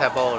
太包